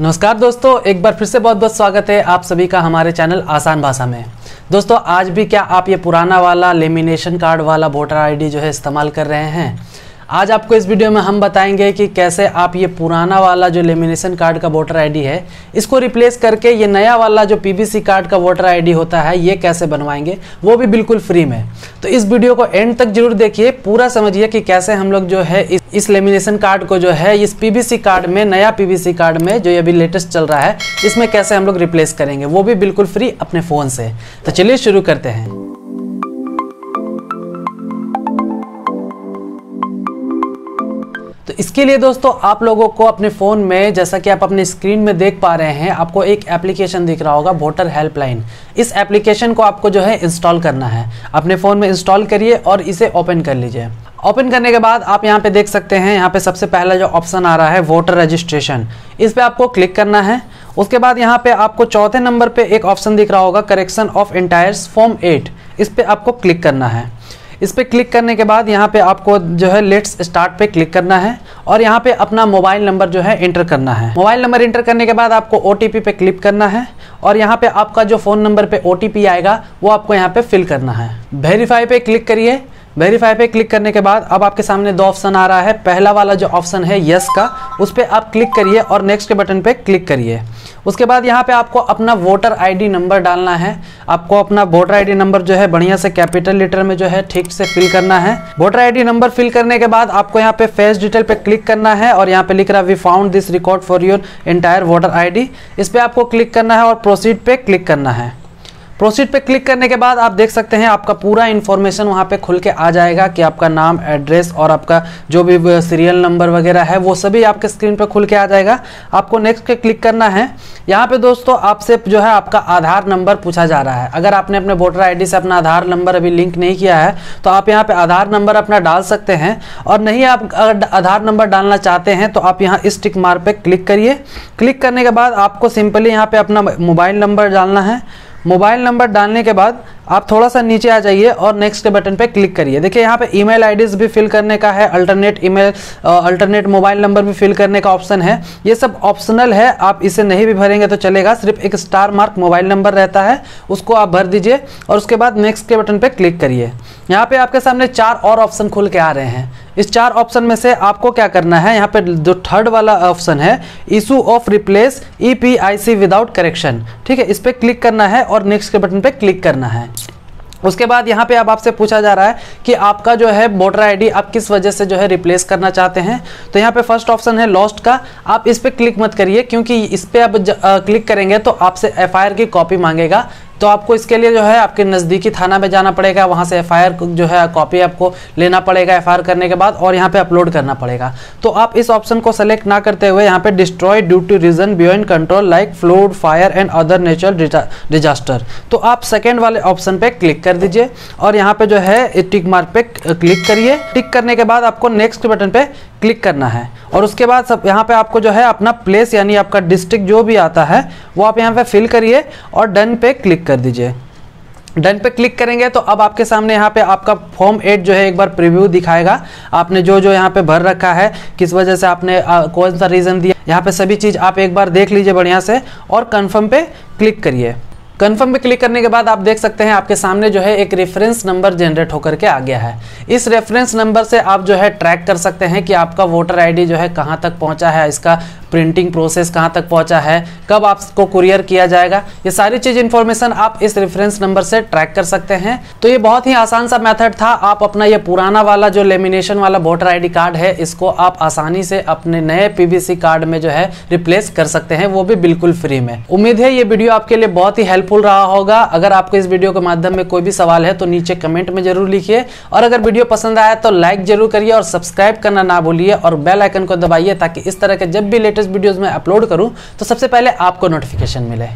नमस्कार दोस्तों, एक बार फिर से बहुत बहुत स्वागत है आप सभी का हमारे चैनल आसान भाषा में। दोस्तों, आज भी क्या आप ये पुराना वाला लेमिनेशन कार्ड वाला वोटर आईडी जो है इस्तेमाल कर रहे हैं? आज आपको इस वीडियो में हम बताएँगे कि कैसे आप ये पुराना वाला जो लेमिनेशन कार्ड का वोटर आईडी है इसको रिप्लेस करके ये नया वाला जो पीवीसी कार्ड का वोटर आईडी होता है ये कैसे बनवाएँगे वो भी बिल्कुल फ्री में। तो इस वीडियो को एंड तक ज़रूर देखिए पूरा समझिए कि कैसे हम लोग जो है इस, इस लेमिनेशन कार्ड को जो है इस पीवीसी कार्ड में नया पीवीसी कार्ड में जो अभी लेटेस्ट चल रहा है इसमें कैसे हम लोग रिप्लेस करेंगे वो भी बिल्कुल फ्री अपने फ़ोन से। तो चलिए शुरू करते हैं। इसके लिए दोस्तों, आप लोगों को अपने फ़ोन में, जैसा कि आप अपने स्क्रीन में देख पा रहे हैं, आपको एक एप्लीकेशन दिख रहा होगा, वोटर हेल्पलाइन। इस एप्लीकेशन को आपको जो है इंस्टॉल करना है। अपने फ़ोन में इंस्टॉल करिए और इसे ओपन कर लीजिए। ओपन करने के बाद आप यहाँ पे देख सकते हैं, यहाँ पे सबसे पहला जो ऑप्शन आ रहा है, वोटर रजिस्ट्रेशन। इस पर आपको क्लिक करना है। उसके बाद यहाँ पे आपको चौथे नंबर पे एक ऑप्शन दिख रहा होगा, correction of entries form eight. इस पर आपको क्लिक करना है। इस पर क्लिक करने के बाद यहाँ पे आपको जो है लेट्स स्टार्ट पे क्लिक करना है। और यहाँ पे अपना मोबाइल नंबर जो है इंटर करना है। मोबाइल नंबर इंटर करने के बाद आपको ओटीपी पे क्लिक करना है और यहाँ पे आपका जो फ़ोन नंबर पे ओटीपी आएगा, वो आपको यहाँ पे फिल करना है। वेरीफाई पे क्लिक करिए। वेरीफाई पे क्लिक करने के बाद अब आपके सामने दो ऑप्शन आ रहा है। पहला वाला जो ऑप्शन है यस का, उस पर आप क्लिक करिए और नेक्स्ट के बटन पे क्लिक करिए। उसके बाद यहाँ पे आपको अपना वोटर आईडी नंबर डालना है। आपको अपना वोटर आईडी नंबर जो है बढ़िया से कैपिटल लेटर में जो है ठीक से फिल करना है। वोटर आईडी नंबर फिल करने के बाद आपको यहाँ पे फेस डिटेल पे क्लिक करना है और यहाँ पे लिख रहा है we found this record for your entire voter ID इस पर आपको क्लिक करना है और प्रोसीड पे क्लिक करना है। प्रोसीड पे क्लिक करने के बाद आप देख सकते हैं आपका पूरा इन्फॉर्मेशन वहाँ पे खुल के आ जाएगा कि आपका नाम एड्रेस और आपका जो भी सीरियल नंबर वगैरह है, वो सभी आपके स्क्रीन पे खुल के आ जाएगा। आपको नेक्स्ट पे क्लिक करना है। यहाँ पे दोस्तों आपसे जो है आपका आधार नंबर पूछा जा रहा है। अगर आपने अपने वोटर आईडी से अपना आधार नंबर अभी लिंक नहीं किया है तो आप यहाँ पर आधार नंबर अपना डाल सकते हैं। और नहीं आप अगर आधार नंबर डालना चाहते हैं तो आप यहाँ इस टिक मार पे क्लिक करिए। क्लिक करने के बाद आपको सिंपली यहाँ पर अपना मोबाइल नंबर डालना है। मोबाइल नंबर डालने के बाद आप थोड़ा सा नीचे आ जाइए और नेक्स्ट बटन पे क्लिक करिए। देखिए, यहाँ पे ईमेल आईडीज भी फिल करने का है alternate email alternate mobile number भी फिल करने का ऑप्शन है। ये सब ऑप्शनल है, आप इसे नहीं भी भरेंगे तो चलेगा, सिर्फ़ एक स्टार मार्क मोबाइल नंबर रहता है, उसको आप भर दीजिए और उसके बाद नेक्स्ट के बटन पर क्लिक करिए। यहाँ पे आपके सामने चार और ऑप्शन खुल के आ रहे हैं। इस चार ऑप्शन में से आपको क्या करना है? यहाँ पे जो थर्ड वाला ऑप्शन है issue of replace EPIC without correction ठीक है, इस पर क्लिक करना है और नेक्स्ट के बटन पे क्लिक करना है। उसके बाद यहाँ पे अब आपसे पूछा जा रहा है कि आपका जो है वोटर आईडी आप किस वजह से जो है रिप्लेस करना चाहते हैं? तो यहाँ पे फ़र्स्ट ऑप्शन है लॉस्ट का। आप इस पर क्लिक मत करिए, क्योंकि इस पर अब क्लिक करेंगे तो आपसे एफआईआर की कॉपी मांगेगा। तो आपको इसके लिए जो है आपके नज़दीकी थाना में जाना पड़ेगा, वहाँ से एफआईआर जो है कॉपी आपको लेना पड़ेगा एफआईआर करने के बाद और यहाँ पे अपलोड करना पड़ेगा। तो आप इस ऑप्शन को सेलेक्ट ना करते हुए यहाँ पे destroy due to reason beyond control like flood fire and other natural disaster तो आप सेकेंड वाले ऑप्शन पे क्लिक कर दीजिए और यहाँ पे जो है टिक मार्क पे क्लिक करिए। टिक करने के बाद आपको नेक्स्ट बटन पे क्लिक करना है और उसके बाद सब, यहाँ पे आपको जो है अपना प्लेस यानी आपका डिस्ट्रिक्ट जो भी आता है, वो आप यहाँ पे फिल करिए और डन पे क्लिक कर दीजिए। डन पे क्लिक करेंगे तो अब आपके सामने यहाँ पे आपका फॉर्म एट जो है एक बार प्रीव्यू दिखाएगा। आपने जो जो यहाँ पे भर रखा है किस वजह से आपने आ, कौन सा रीज़न दिया यहाँ पे सभी चीज़ आप एक बार देख लीजिए बढ़िया से और कंफर्म पे क्लिक करिए। कन्फर्म पे क्लिक करने के बाद आप देख सकते हैं आपके सामने जो है एक रेफरेंस नंबर जनरेट होकर के आ गया है। इस रेफरेंस नंबर से आप जो है ट्रैक कर सकते हैं कि आपका वोटर आईडी जो है कहाँ तक पहुँचा है, इसका प्रिंटिंग प्रोसेस कहाँ तक पहुँचा है, कब आपको कुरियर किया जाएगा। ये सारी चीज़ इन्फॉर्मेशन आप इस रेफरेंस नंबर से ट्रैक कर सकते हैं। तो ये बहुत ही आसान सा मेथड था। आप अपना ये पुराना वाला जो लेमिनेशन वाला वोटर आईडी कार्ड है, इसको आप आसानी से अपने नए पीवीसी कार्ड में जो है रिप्लेस कर सकते हैं। वो भी बिल्कुल फ्री में। उम्मीद है ये वीडियो आपके लिए बहुत ही हेल्प हेल्पफुल रहा होगा। अगर आपको इस वीडियो के माध्यम में कोई भी सवाल है तो नीचे कमेंट में ज़रूर लिखिए। और अगर वीडियो पसंद आया तो लाइक ज़रूर करिए और सब्सक्राइब करना ना भूलिए और बेल आइकन को दबाइए ताकि इस तरह के जब भी लेटेस्ट वीडियोज़ में अपलोड करूँ तो सबसे पहले आपको नोटिफिकेशन मिले।